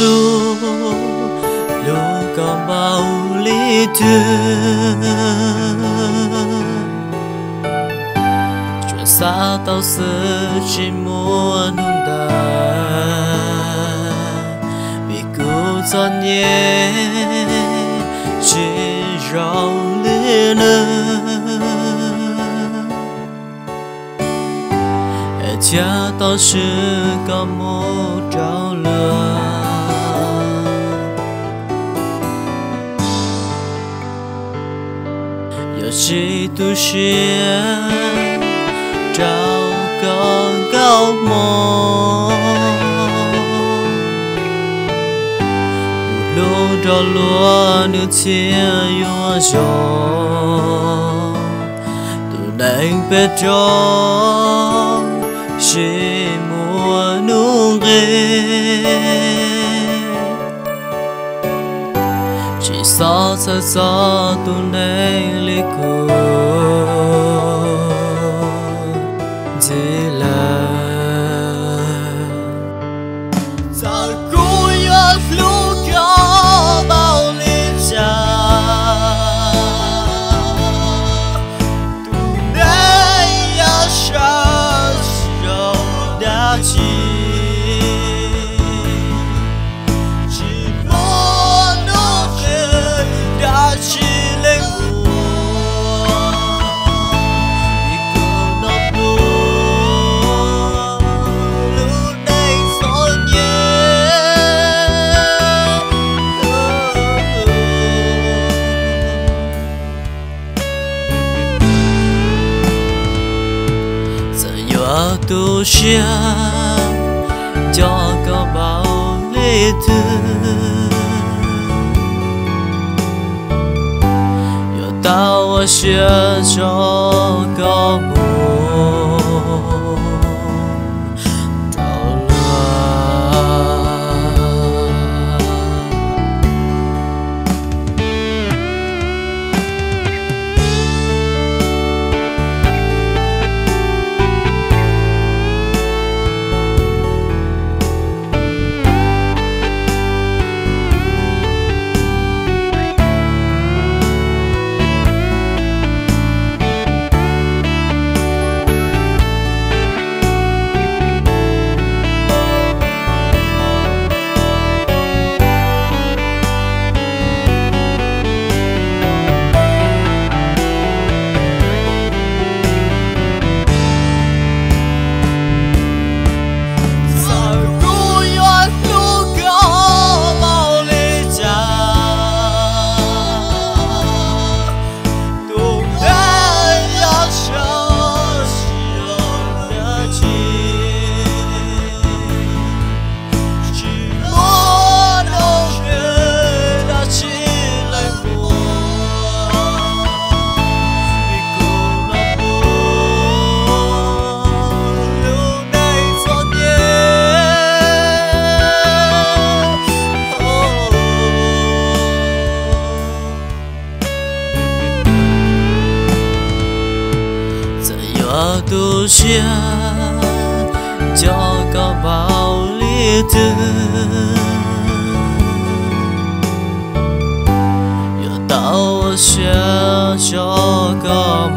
lu lu còn bao lý thương chuyện xa tao sự chỉ muốn hôn vì cứu cho nhé chỉ rau lên cha tao sư có một trao lừa giờ chỉ tu xia trao con cao mò lô trò lúa nước chia yo gió từ đây bên trong rosa só tu nem licor de lá Zarcuia fluca baulija Tu nem achas rodar-te Aduh, sya jaga bau. 我多想做个好里子又到我学做个